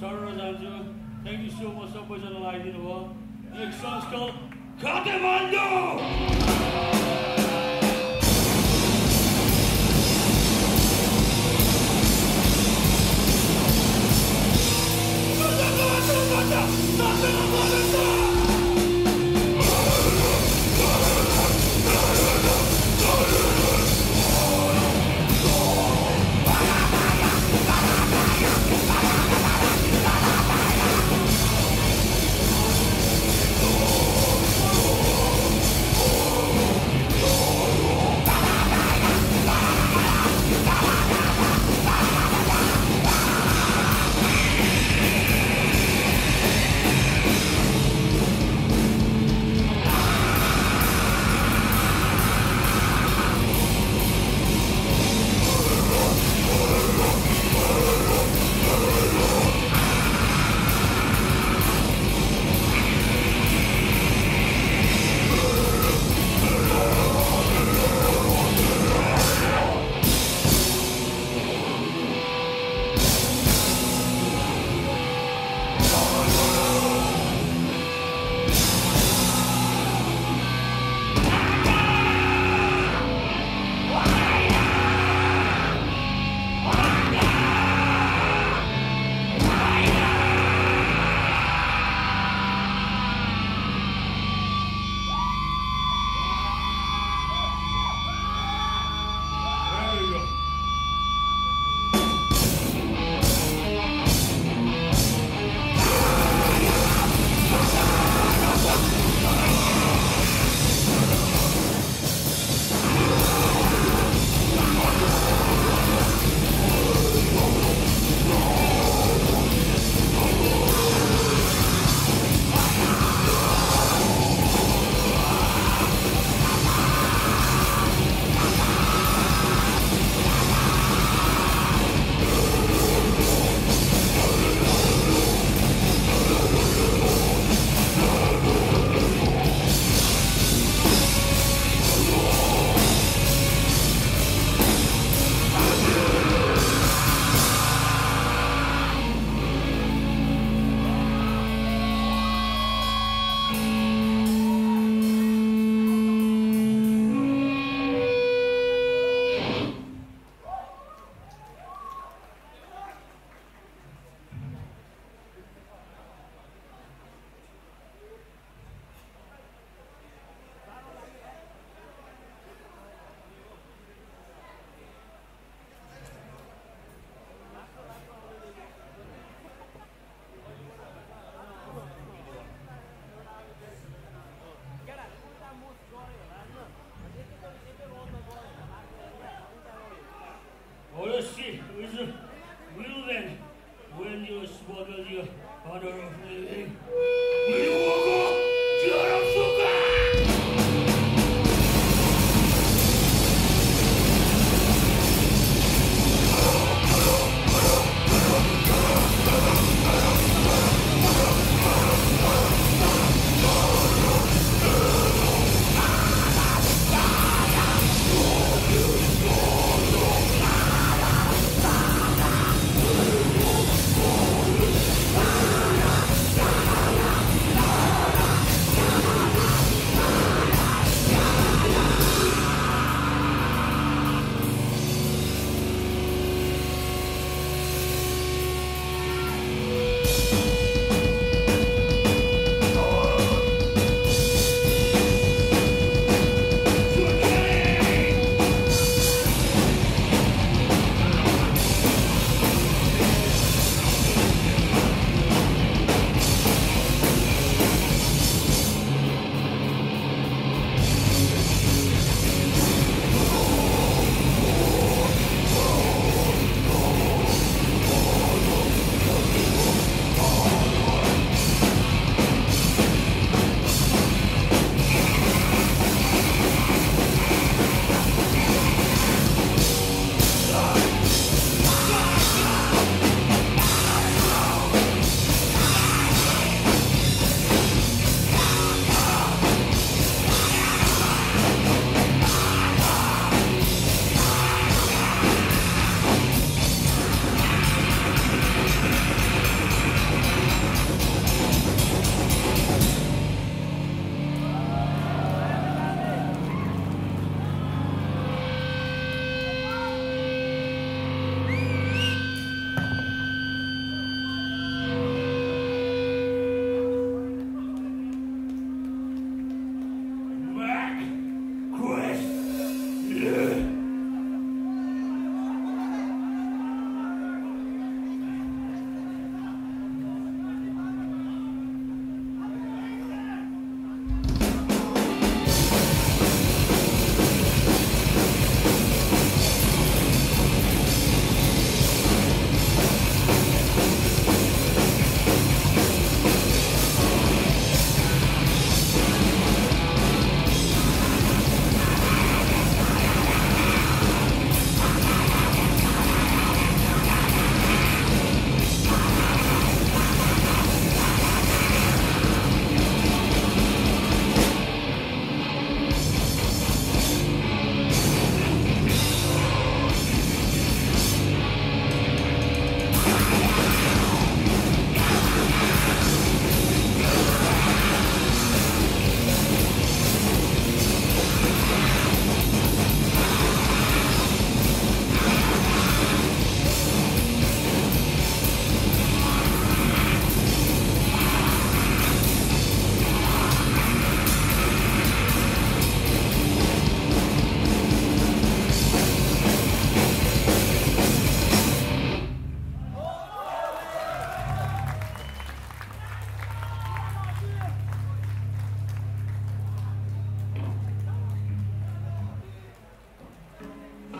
Sarah Razanju. Thank you so much, Subway Channel the world. Next song is called Kathmandu! Nothing about it!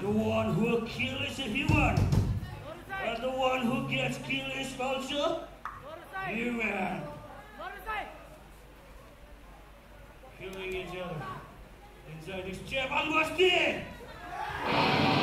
The one who kills is a human. And the one who gets killed is also human. Killing each other inside this Japan Basti!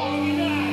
Unidade!